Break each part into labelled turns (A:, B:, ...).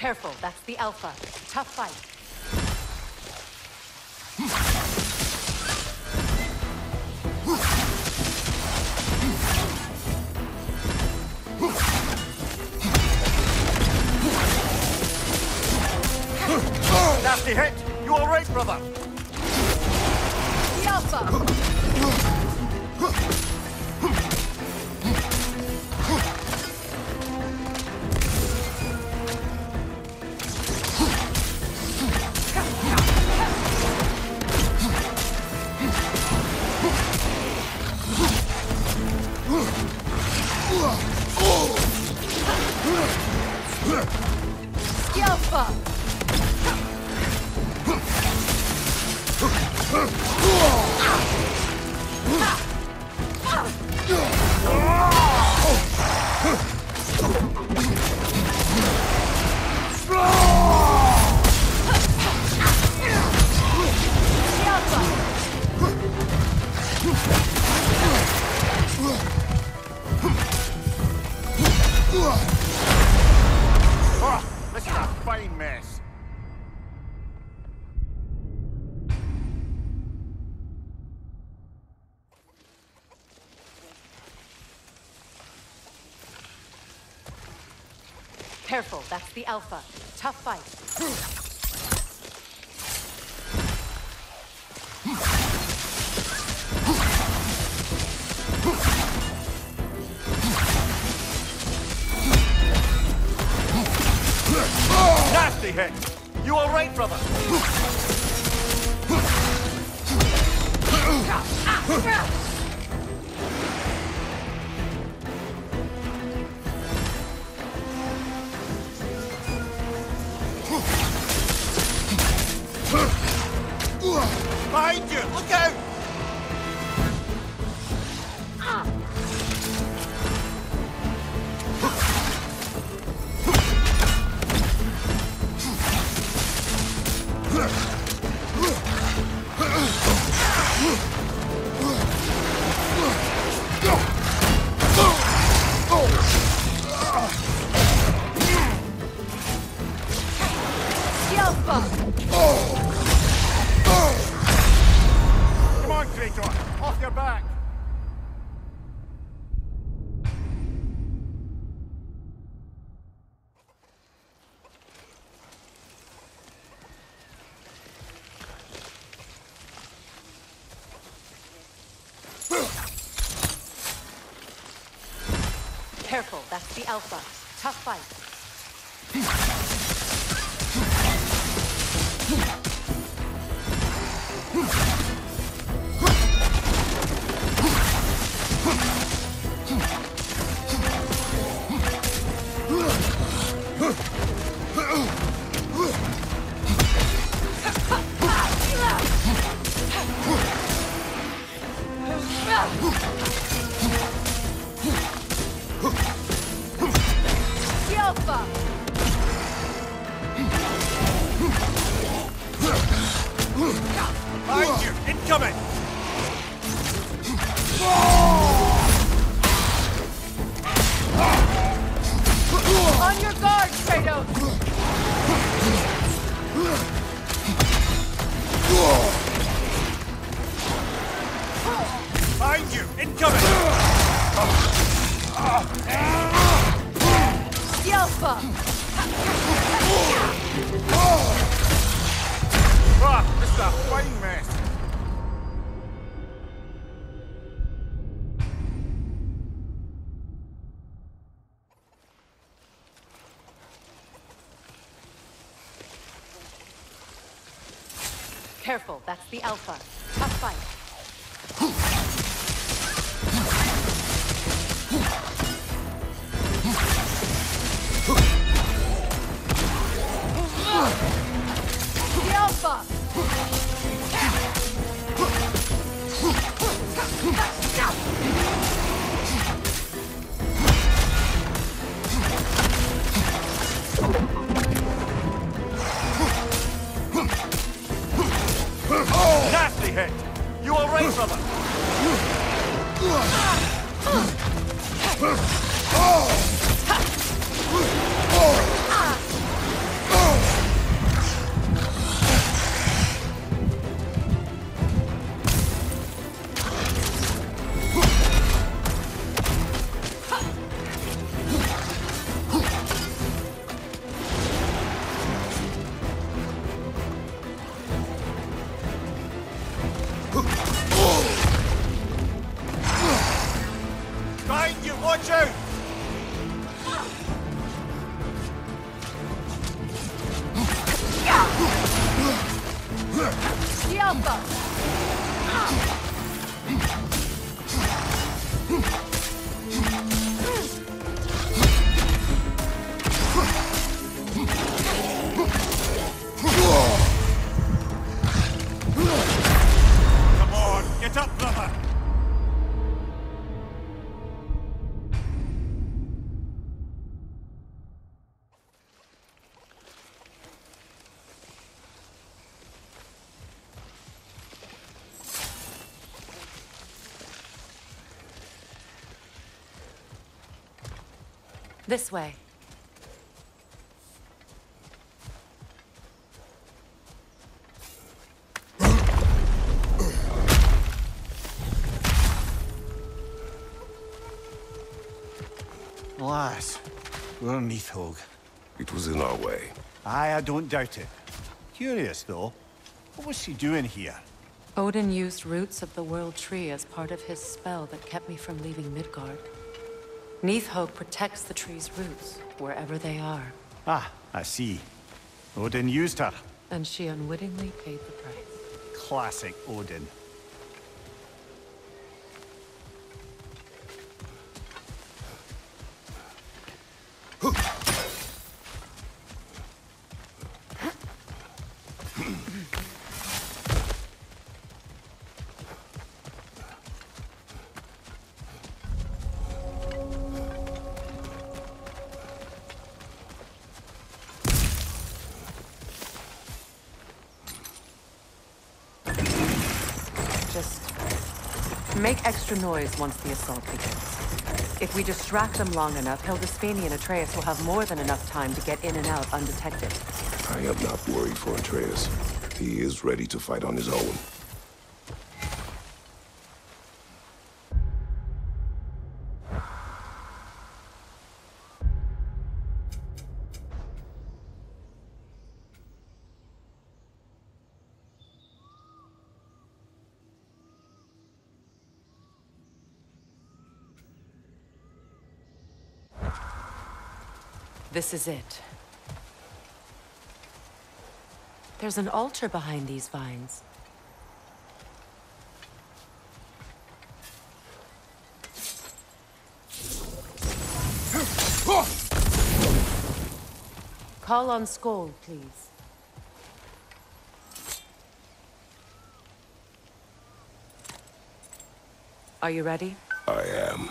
A: Careful, that's the Alpha. Tough fight.
B: Hit! You alright, brother?
A: The
B: fine mess.
A: Careful, that's the Alpha. Tough fight.
B: Hit! You alright, brother? Behind you! Look out!
A: Careful, that's the Alpha. Tough fight. That's the Alpha. This way.
C: Alas, we're Nidhogg.
D: It was in our way.
C: Aye, I don't doubt it. Curious, though. What was she doing here?
A: Odin used roots of the World Tree as part of his spell that kept me from leaving Midgard. Nidhogg protects the tree's roots, wherever they are,
C: Ah, I see. Odin used her.
A: and she unwittingly paid the price.
C: Classic Odin.
A: Make extra noise once the assault begins. If we distract them long enough, Hildisvini and Atreus will have more than enough time to get in and out undetected.
D: I am not worried for Atreus. He is ready to fight on his own.
A: This is it. There's an altar behind these vines. Call on Skoll, please. Are you ready?
D: I am.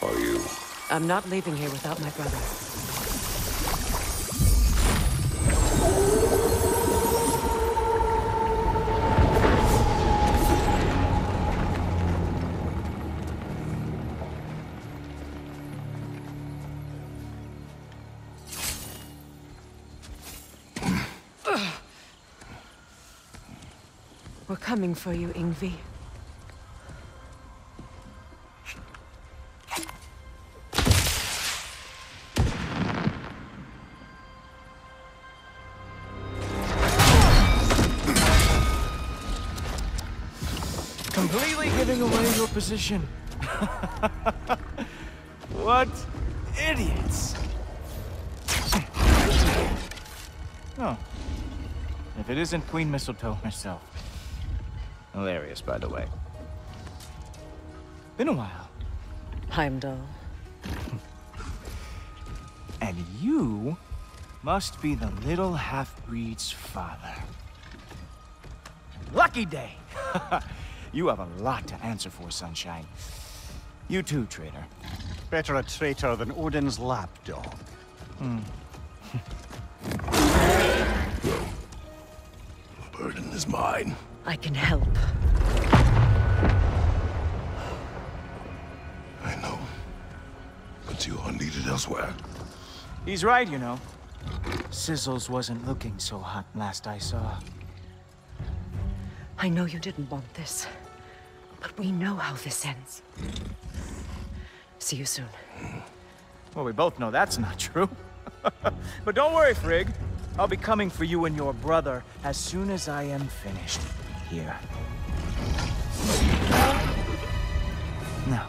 D: Are you?
A: I'm not leaving here without my brother. Coming for you, Ingvi.
E: Completely giving away your position. what idiots. Oh. If it isn't Queen Mistletoe herself. Hilarious, by the way. Been a while.
A: Heimdall.
E: And you must be the little half-breed's father. Lucky day! You have a lot to answer for, Sunshine. You too, traitor.
C: Better a traitor than Odin's lapdog. Hmm.
D: The burden is mine.
A: I can help.
D: I know. But you are needed elsewhere.
E: He's right, you know. Sizzles wasn't looking so hot last I saw.
A: I know you didn't want this, but we know how this ends. See you soon.
E: Well, we both know that's not true. but don't worry, Frigg. I'll be coming for you and your brother as soon as I am finished here. Now,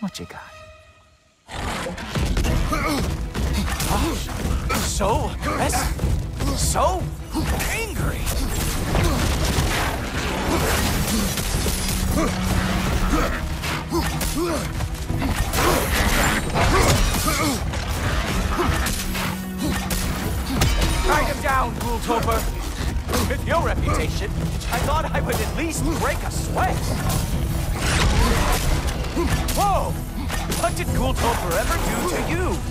E: what you got? so aggressive, so angry. Strike him down, Gulltoppr. With your reputation, I thought I would at least break a sweat. Whoa! What did Gulltoppr ever do to you?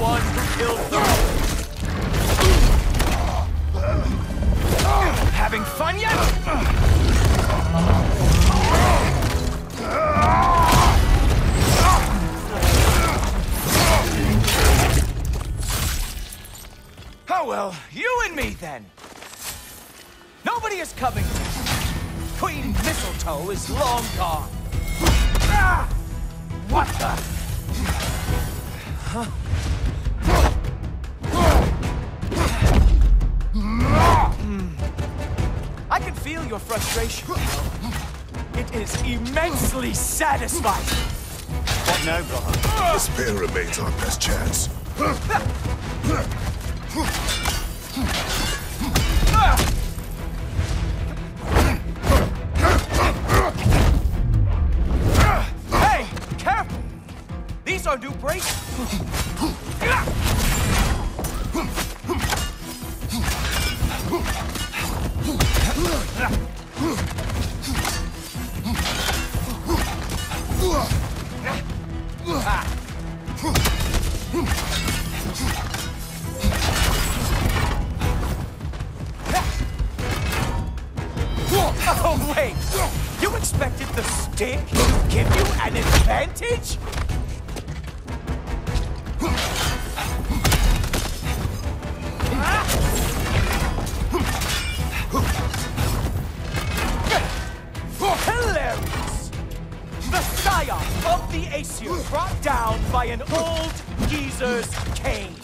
E: One who killed Having fun yet? Oh well, you and me then. Nobody is coming. Queen Mistletoe is long gone. Ah! What the? I feel your frustration. It is immensely satisfying.
C: What now, brother?
D: Despair remains our best chance.
E: Hey, careful! These are new brakes. The Aesir brought down by an old geezer's cane.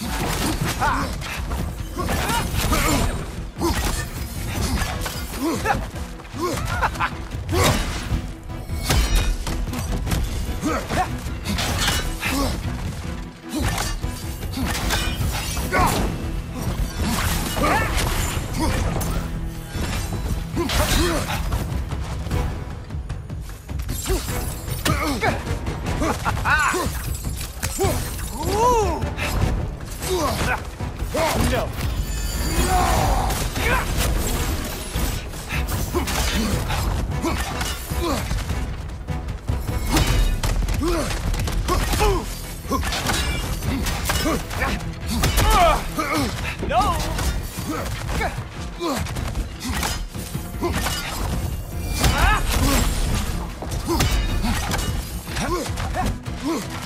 E: Ooh! No! actually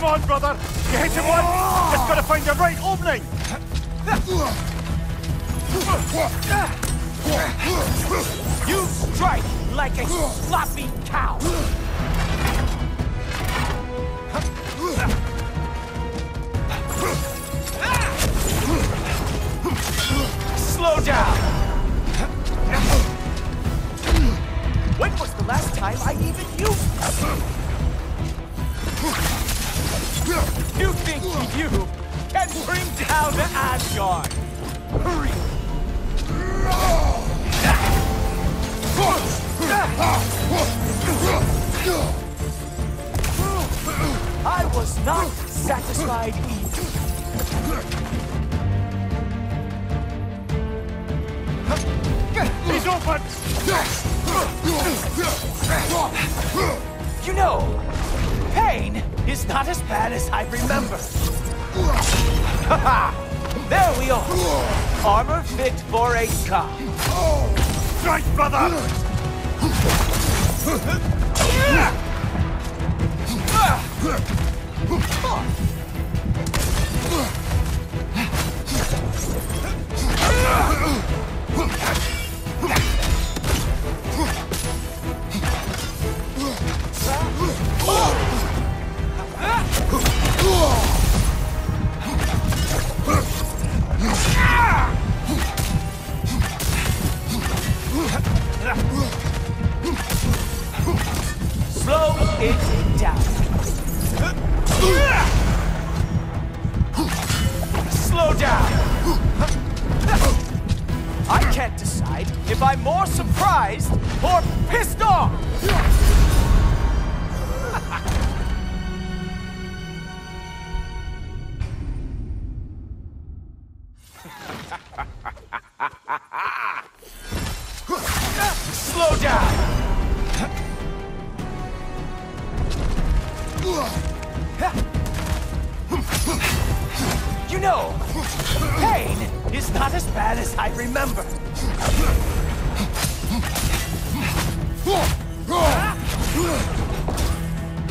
B: Come on, brother! You hit him once! Just gotta find the right opening!
E: You strike like a sloppy cow. Slow down. When was the last time I even used? You think you can bring down the Asgard? Hurry! I was not satisfied either. Not as bad as I remember. There we are. Armor fit for a cop.
B: Strike, brother!
E: Slow it down. Slow down. I can't decide if I'm more surprised or pissed off.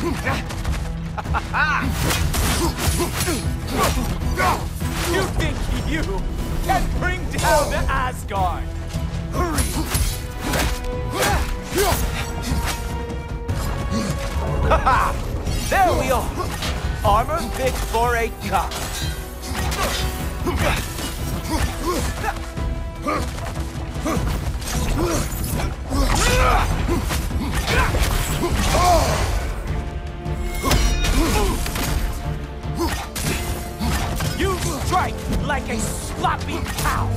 E: You think you can bring down Asgard? Haha! there we are. Armor fit for a cop. You strike like a sloppy cow.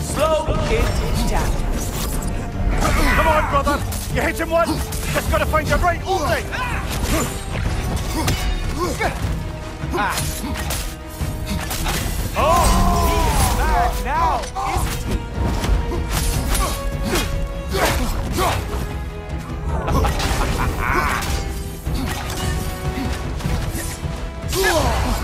E: Slow it down.
B: Come on, brother! You hit him once! Just gotta find the right opening!
E: Oh, he is mad now, isn't he?
B: Open!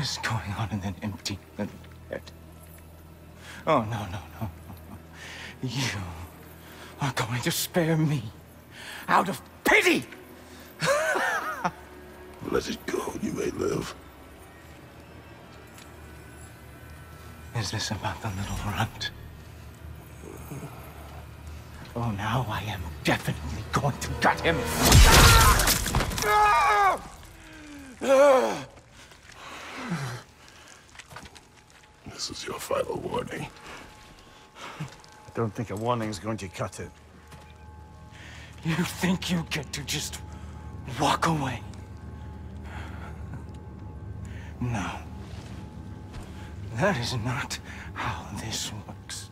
E: Is going on in that empty little head? Oh, no, no, no, no, no. You are going to spare me out of pity!
D: Let it go, you may live.
E: Is this about the little runt? Oh, now I am definitely going to gut him. Ah! Ah!
D: This is your final warning.
C: I don't think a warning's going to cut it.
E: You think you get to just walk away? No. That is not how this works.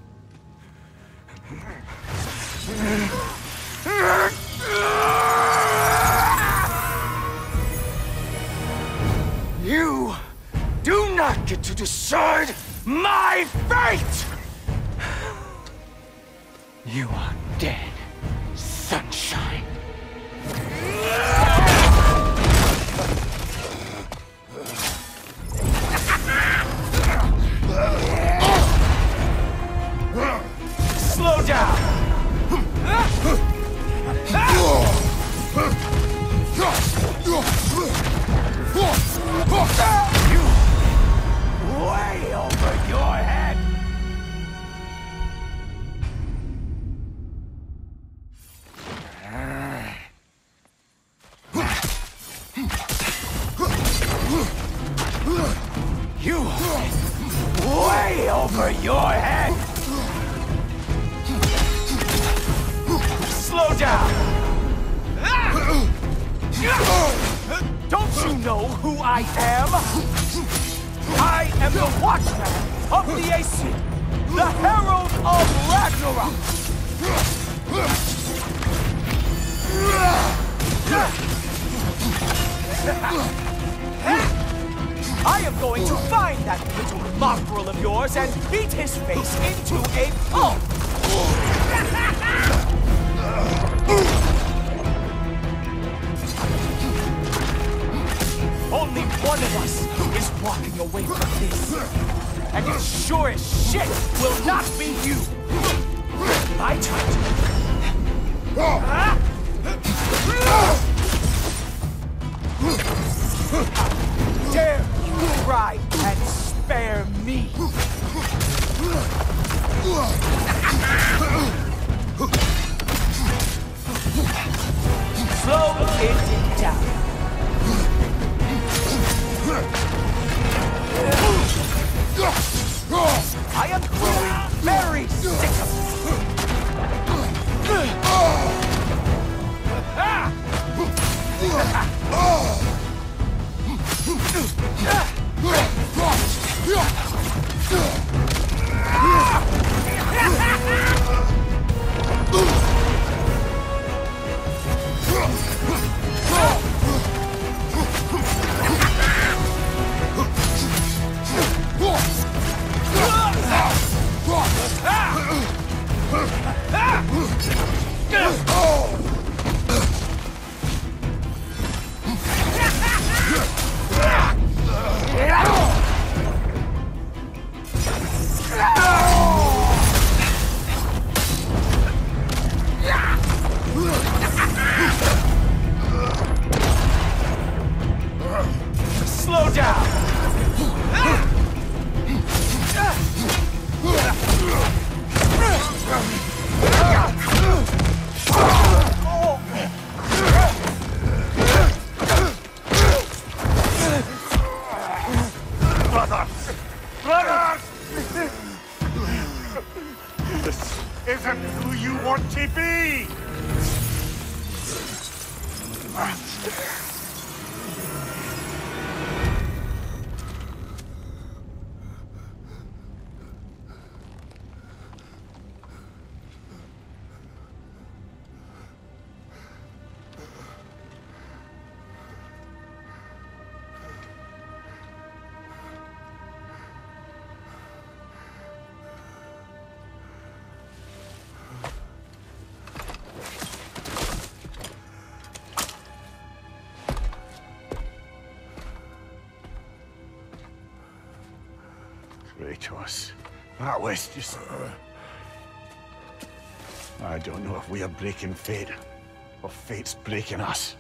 E: You do not get to decide my fate! You are dead, sunshine. Slow down! I am going to find that little mongrel of yours and beat his face into a pulp! Only one of us is walking away from this. And it sure as shit will not be you! My turn. Dare you and spare me? Slow it down. I am growing very sick of
B: No!
C: Kratos. That was just... I don't know if we are breaking fate, or fate's breaking us.